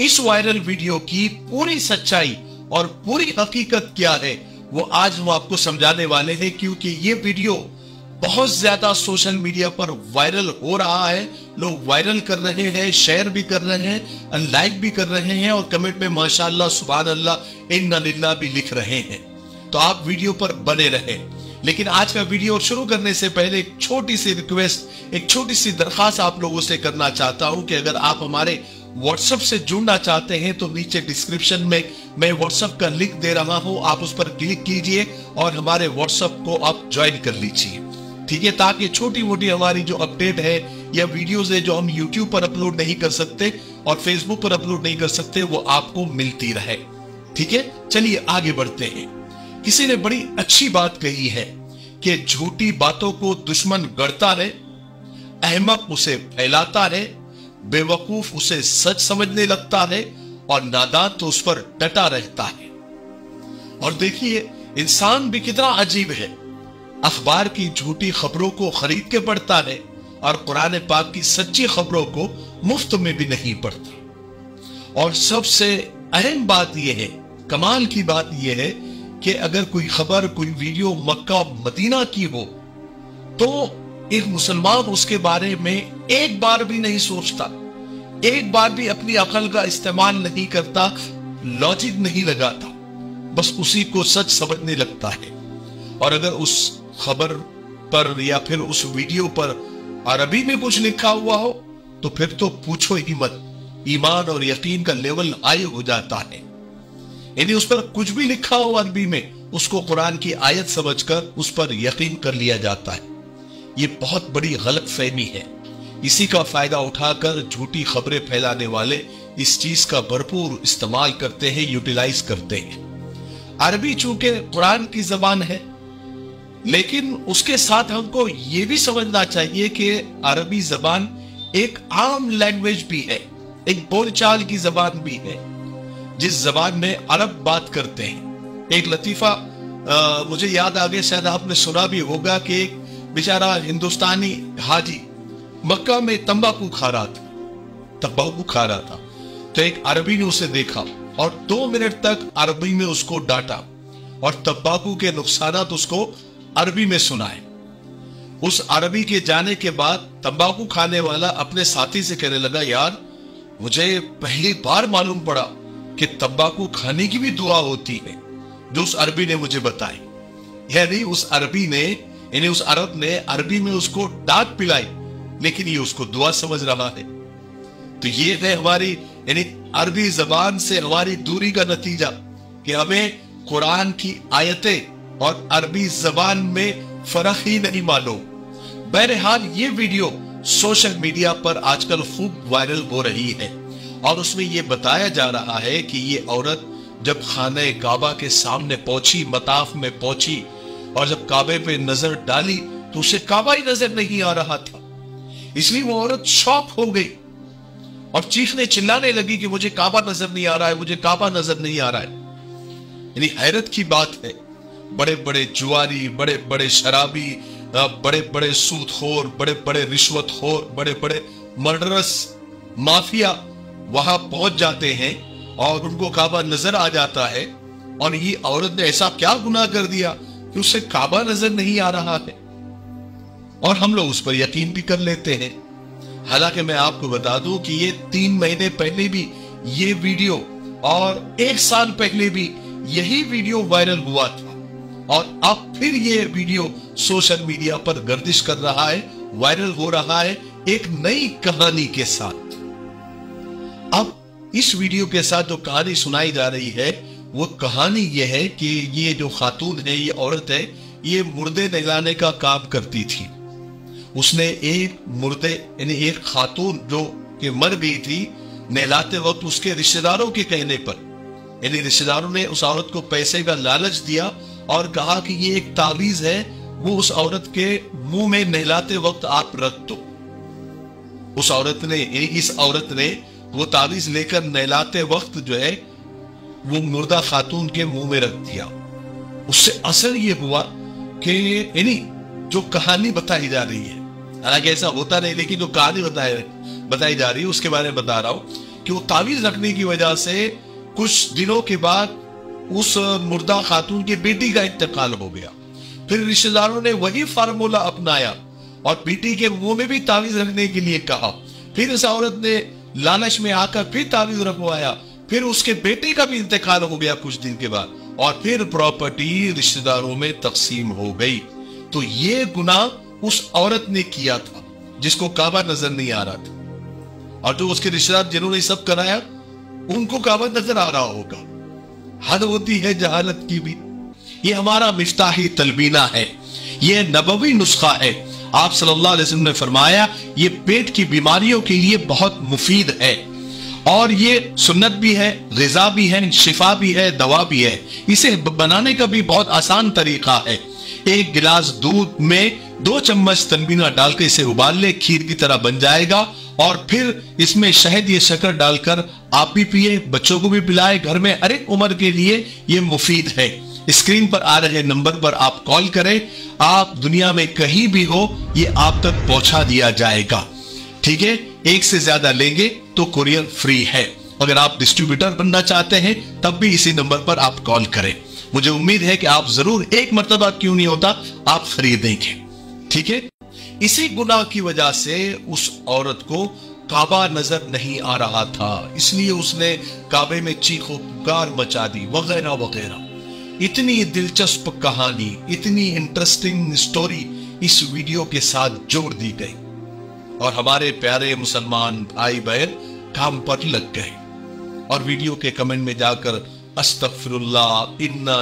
इस viral video की पूरी सच्चाई और पूरी हकीकत क्या है, वो आज हम आपको समझाने वाले हैं क्योंकि ये वीडियो बहुत ज़्यादा सोशल मीडिया पर वायरल हो रहा है। लोग वायरल कर रहे हैं, शेयर भी कर रहे हैं लाइक भी कर रहे हैं और कमेंट में माशाल्लाह सुबह अल्लाह इन भी लिख रहे हैं। तो आप वीडियो पर बने रहे। लेकिन आज का वीडियो शुरू करने से पहले एक छोटी सी रिक्वेस्ट एक छोटी सी दरखास्त आप लोगों से करना चाहता हूँ कि अगर आप हमारे व्हाट्सएप से जुड़ना चाहते हैं तो नीचे डिस्क्रिप्शन में मैं व्हाट्सएप का लिंक दे रहा हूँ। आप उस पर क्लिक कीजिए और हमारे व्हाट्सएप को आप ज्वाइन कर लीजिए। ठीक है, ताकि छोटी मोटी हमारी जो अपडेट है या वीडियोस है जो हम यूट्यूब पर अपलोड नहीं कर सकते और फेसबुक पर अपलोड नहीं कर सकते, वो आपको मिलती रहे। ठीक है, चलिए आगे बढ़ते हैं। किसी ने बड़ी अच्छी बात कही है कि झूठी बातों को दुश्मन गढ़ता रहे, अहमक उसे फैलाता रहे बेवकूफ़ उसे सच समझने लगता है और नादान तो उस पर डटा रहता है। और देखिए, इंसान भी कितना अजीब है। अखबार की झूठी खबरों को खरीद के पढ़ता है और कुरान पाक की सच्ची खबरों को मुफ़्त में भी नहीं पढ़ता। और सबसे अहम बात यह है, कमाल की बात यह है कि अगर कोई खबर, कोई वीडियो मक्का, मदीना की हो तो एक मुसलमान उसके बारे में एक बार भी नहीं सोचता, एक बार भी अपनी अकल का इस्तेमाल नहीं करता, लॉजिक नहीं लगाता, बस उसी को सच समझने लगता है। और अगर उस खबर पर या फिर उस वीडियो पर अरबी में कुछ लिखा हुआ हो तो फिर तो पूछो ही मत। ईमान और यकीन का लेवल हाई हो जाता है। यदि उस पर कुछ भी लिखा हो अरबी में, उसको कुरान की आयत समझकर उस पर यकीन कर लिया जाता है। ये बहुत बड़ी गलत फहमी है। इसी का फ़ायदा उठाकर झूठी खबरें फैलाने वाले इस चीज़ का भरपूर इस्तेमाल करते हैं यूटिलाइज करते हैं। अरबी चूँकि कुरान की जबान है लेकिन उसके साथ हमको ये भी समझना चाहिए कि अरबी जबान एक आम लैंग्वेज भी है एक बोलचाल की जबान भी है। जिस जबान में अरब बात करते हैं। एक लतीफा आ, मुझे याद आ गया शायद आपने सुना भी होगा कि एक बेचारा हिंदुस्तानी हाजी, मक्का में तंबाकू खा रहा था, तंबाकू खा रहा था। तो एक अरबी ने उसे देखा और दो मिनट तक अरबी में उसको डांटा और तंबाकू के नुकसान उसको अरबी में सुनाए। उस अरबी के जाने के बाद तंबाकू खाने वाला अपने साथी से कहने लगा, यार, मुझे पहली बार मालूम पड़ा कि तंबाकू खाने की भी दुआ होती है जो उस अरबी ने मुझे बताई। यानी उस अरबी ने यानी उस अरब ने अरबी में उसको डाक पिलाई, लेकिन ये उसको दुआ समझ रहा है। तो ये है हमारी, यानी अरबी जबान से हमारी दूरी का नतीजा कि हमें कुरान की आयतें और अरबी जबान में फ़र्क ही नहीं मालूम। बहरहाल ये वीडियो सोशल मीडिया पर आजकल खूब वायरल हो रही है और उसमें यह बताया जा रहा है कि ये औरत जब खाने काबा के सामने पहुँची, मताफ में पहुँची और जब काबे पे नज़र डाली तो उसे काबा ही नज़र नहीं आ रहा था। इसलिए वो औरत शॉक हो गई और चीखने चिल्लाने लगी कि मुझे काबा नज़र नहीं आ रहा है, मुझे काबा नज़र नहीं आ रहा है। यानी हैरत की बात है बड़े बड़े जुआरी बड़े बड़े शराबी बड़े बड़े सूदखोर बड़े बड़े रिश्वतखोर बड़े बड़े मर्डरस, माफिया वहाँ पहुँच जाते हैं और उनको काबा नज़र आ जाता है। और ये औरत ने ऐसा क्या गुनाह कर दिया? कि उसे काबा नज़र नहीं आ रहा है। और हम लोग उस पर यकीन भी कर लेते हैं। हालाँकि मैं आपको बता दूँ कि ये तीन महीने पहले भी ये वीडियो और एक साल पहले भी यही वीडियो वायरल हुआ था। और अब फिर ये वीडियो सोशल मीडिया पर गर्दिश कर रहा है, वायरल हो रहा है एक नई कहानी के साथ। अब इस वीडियो के साथ जो कहानी सुनाई जा रही है वो कहानी ये है कि ये जो खातून है, ये औरत है, ये मुर्दे नहलाने का काम करती थी। उसने एक मुर्दे, यानी एक खातून जो कि मर गई थी, नहलाते वक्त उसके रिश्तेदारों के कहने पर, यानी रिश्तेदारों ने उस औरत को पैसे का लालच दिया और कहा कि ये एक तावीज है, वो उस औरत के मुँह में नहलाते वक्त आप रख दो। उस औरत ने इस औरत ने वो तावीज लेकर नहलाते वक्त जो है वो मुर्दा खातून के मुँह में रख दिया। उससे असर ये हुआ कि, यानी जो कहानी बताई जा रही है, हालाँकि ऐसा होता नहीं, लेकिन जो कहानी बताई बताई जा रही है, उसके बारे में बता रहा हूँ कि वो तावीज रखने की वजह से कुछ दिनों के बाद उस मुर्दा खातून की बेटी का इंतकाल हो गया। फिर रिश्तेदारों ने वही फार्मूला अपनाया और बेटी के मुँह में भी तावीज रखने के लिए कहा। फिर इस औरत ने लालच में आकर फिर तावीज रखवाया। फिर उसके बेटे का भी इंतकाल हो गया कुछ दिन के बाद, और फिर प्रॉपर्टी रिश्तेदारों में तकसीम हो गई। तो ये गुना उस औरत ने किया था, जिसको काबा नज़र नहीं आ रहा था। और जो उसके रिश्तेदार जिन्होंने सब कराया, उनको काबा नज़र आ रहा होगा। हद होती है जहालत की भी। ये हमारा मिफ्ताही तलबीना है। ये नबवी नुस्खा है। आप सल्लल्लाहु अलैहि वसल्लम ने फरमाया, ये पेट की बीमारियों के लिए बहुत मुफीद है। और ये सुन्नत भी है गजा भी है, शिफा भी है, दवा भी है। इसे बनाने का भी बहुत आसान तरीका है। एक गिलास दूध में दो चम्मच तनबीना डालकर इसे उबाल ले, खीर की तरह बन जाएगा और फिर इसमें शहद या शक्कर डालकर आप भी पिए, बच्चों को भी पिलाए, घर में हर एक उम्र के लिए ये मुफीद है। स्क्रीन पर आ रहे नंबर पर आप कॉल करें, आप दुनिया में कहीं भी हो, ये आप तक पहुँचा दिया जाएगा। ठीक है? एक से ज़्यादा लेंगे तो कुरियर फ्री है। अगर आप डिस्ट्रीब्यूटर बनना चाहते हैं, तब भी इसी नंबर पर आप कॉल करें। मुझे उम्मीद है कि आप ज़रूर एक मरतबा क्यों नहीं होता, आप खरीदेंगे ठीक है? इसी गुनाह की वजह से उस औरत को काबा नज़र नहीं आ रहा था। इसलिए उसने काबे में चीखो, पुकार मचा दी, वगैरह वगैरह। इतनी दिलचस्प कहानी, इतनी इंटरेस्टिंग स्टोरी इस वीडियो के साथ जोड़ दी गई। और हमारे प्यारे मुसलमान भाई बहन, काम पर लग गए। और वीडियो के कमेंट में जाकर अस्तफरुल्ला इन्ना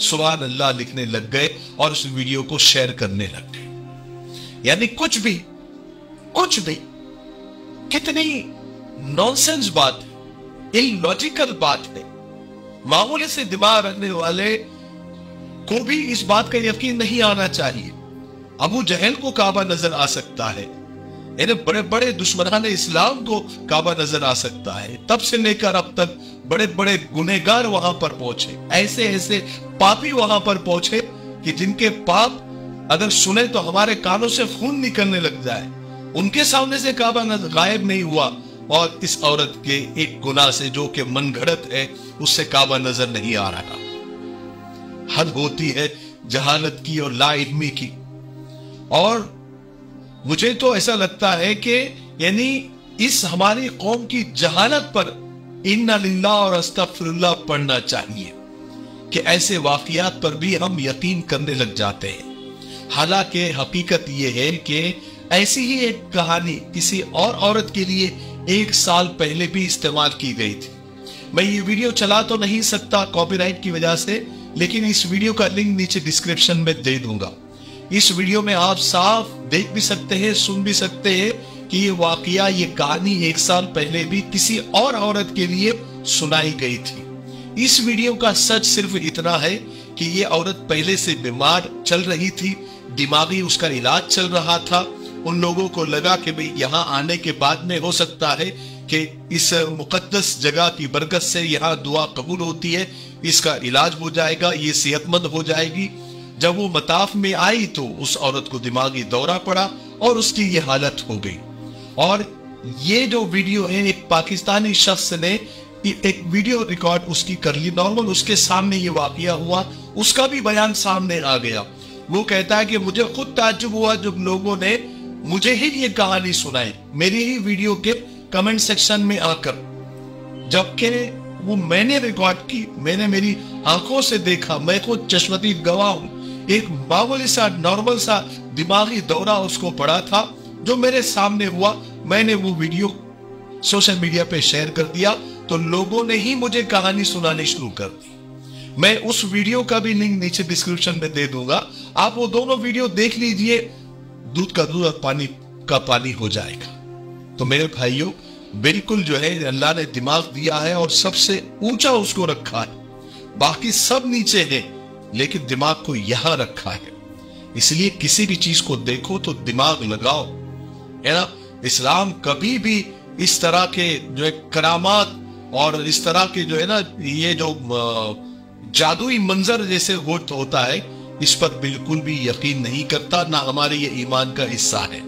सुबह अल्लाह लिखने लग गए और उस वीडियो को शेयर करने लग गए। यानी कुछ भी कुछ भी, कितनी नॉनसेंस बात है इलॉजिकल बात है। मामूली से दिमाग रखने वाले को भी इस बात का यकीन नहीं आना चाहिए। अबू जहल को काबा नज़र आ सकता है। इन्हें बड़े बड़े दुश्मनान इस्लाम को काबा नज़र आ सकता है। तब से लेकर अब तक बड़े बड़े गुनेगार वहाँ पर पहुँचे। ऐसे ऐसे पापी वहाँ पर पहुँचे कि जिनके पाप अगर सुने तो हमारे कानों से खून निकलने लग जाए। उनके सामने से काबा गायब नहीं हुआ और इस औरत के एक गुना से जो कि मन घड़त है, उससे काबा नज़र नहीं आ रहा। हद होती है जहालत की और लाइलमी की। और मुझे तो ऐसा लगता है कि यानी इस हमारी कौम की जहानत पर इन लिल्ला और अस्तफरुल्लाह पढ़ना चाहिए कि ऐसे वाकियात पर भी हम यकीन करने लग जाते हैं। हालाँकि हकीकत यह है कि ऐसी ही एक कहानी किसी और औरत के लिए एक साल पहले भी इस्तेमाल की गई थी। मैं ये वीडियो चला तो नहीं सकता कॉपीराइट की वजह से, लेकिन इस वीडियो का लिंक नीचे डिस्क्रिप्शन में दे दूँगा। इस वीडियो में आप साफ़ देख भी सकते हैं, सुन भी सकते हैं कि ये वाकया, ये कहानी एक साल पहले भी किसी और औरत के लिए सुनाई गई थी। इस वीडियो का सच सिर्फ़ इतना है कि ये औरत पहले से बीमार चल रही थी, दिमागी उसका इलाज चल रहा था। उन लोगों को लगा कि भाई यहाँ आने के बाद में हो सकता है कि इस मुकद्दस जगह की बरकत से यहाँ दुआ कबूल होती है, इसका इलाज हो जाएगा, ये सेहतमंद हो जाएगी। जब वो मताफ में आई तो उस औरत को दिमागी दौरा पड़ा और उसकी ये हालत हो गई। और ये जो वीडियो है, एक पाकिस्तानी शख्स ने एक वीडियो रिकॉर्ड उसकी कर ली, नॉर्मल उसके सामने ये वाकया हुआ, उसका भी बयान सामने आ गया। वो कहता है कि मुझे खुद ताजुब हुआ जब लोगों ने मुझे ही ये कहानी सुनाई। मेरी ही वीडियो के कमेंट सेक्शन में आकर, जबकि वो मैंने रिकॉर्ड की, मैंने मेरी आँखों से देखा, मैं खुद चश्मती गवाह हूँ। एक मामूली सा नॉर्मल सा दिमागी दौरा उसको पड़ा था, जो मेरे सामने हुआ। मैंने वो वीडियो सोशल मीडिया पे शेयर कर दिया तो लोगों ने ही मुझे कहानी सुनानी शुरू कर दी। मैं उस वीडियो का भी लिंक नीचे डिस्क्रिप्शन में दे दूँगा। आप वो दोनों वीडियो देख लीजिए, दूध का दूध और पानी का पानी हो जाएगा। तो मेरे भाइयों, बिल्कुल जो है, अल्लाह ने दिमाग दिया है और सबसे ऊँचा उसको रखा है। बाकी सब नीचे है। लेकिन दिमाग को यहाँ रखा है। इसलिए किसी भी चीज़ को देखो तो दिमाग लगाओ। है ना? इस्लाम कभी भी इस तरह के जो है करामात और इस तरह के जो है ना ये जो जादुई मंजर जैसे हो, होता है इस पर बिल्कुल भी यकीन नहीं करता ना हमारे ये ईमान का हिस्सा है।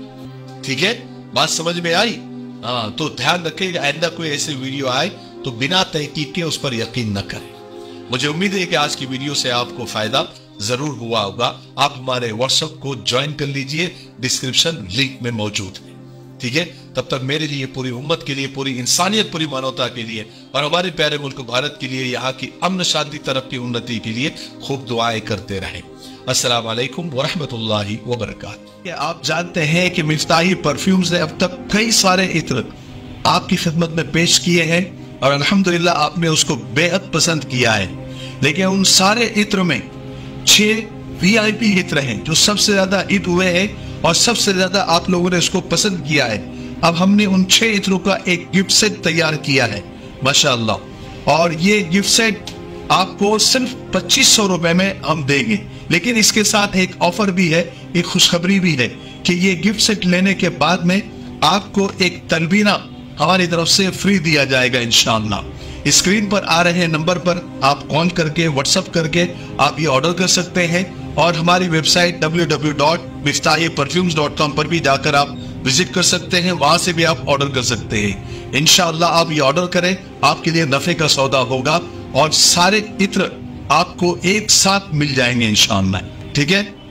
ठीक है? बात समझ में आई? हाँ तो ध्यान रखें आइंदा कोई ऐसे वीडियो आए तो बिना तहकीक के उस पर यकीन न करें। मुझे उम्मीद है कि आज की वीडियो से आपको फ़ायदा ज़रूर हुआ होगा। आप हमारे व्हाट्सएप को ज्वाइन कर लीजिए। डिस्क्रिप्शन लिंक में मौजूद है। ठीक है? तब तक मेरे लिए, पूरी उम्मत के लिए, पूरी इंसानियत, पूरी मानवता के लिए और हमारे प्यारे मुल्क भारत के लिए, यहाँ की अमन शांति, तरक्की, उन्नति के लिए खूब दुआएँ करते रहें। अस्सलाम वालेकुम वरहमतुल्लाहि वबरकात आप जानते हैं कि मिफ्ताही परफ्यूम्स ने अब तक कई सारे इत्र आपकी खिदमत में पेश किए हैं? और अल्हम्दुलिल्लाह आपने उसको बेहद पसंद किया है। लेकिन उन सारे इत्र में छह वीआईपी इत्र हैं, जो सबसे ज़्यादा ईद हुए हैं और सबसे ज़्यादा आप लोगों ने उसको पसंद किया है। अब हमने उन छह इत्रों का एक गिफ्ट सेट तैयार किया है, माशाल्लाह। और ये गिफ्ट सेट आपको सिर्फ़ पच्चीस सौ रुपए में हम देंगे। लेकिन इसके साथ एक ऑफ़र भी है, एक खुशखबरी भी है कि ये गिफ्ट सेट लेने के बाद में आपको एक तलबीना हमारी तरफ़ से फ्री दिया जाएगा इनशाला स्क्रीन पर आ रहे नंबर पर आप कॉल करके व्हाट्सएप करके आप ये ऑर्डर कर सकते हैं और हमारी वेबसाइट www.miftahperfumes.com पर भी जाकर आप विज़िट कर सकते हैं, वहाँ से भी आप ऑर्डर कर सकते हैं। इनशाला आप ये ऑर्डर करें, आपके लिए नफे का सौदा होगा और सारे इत्र आपको एक साथ मिल जाएँगे इनशाला ठीक है?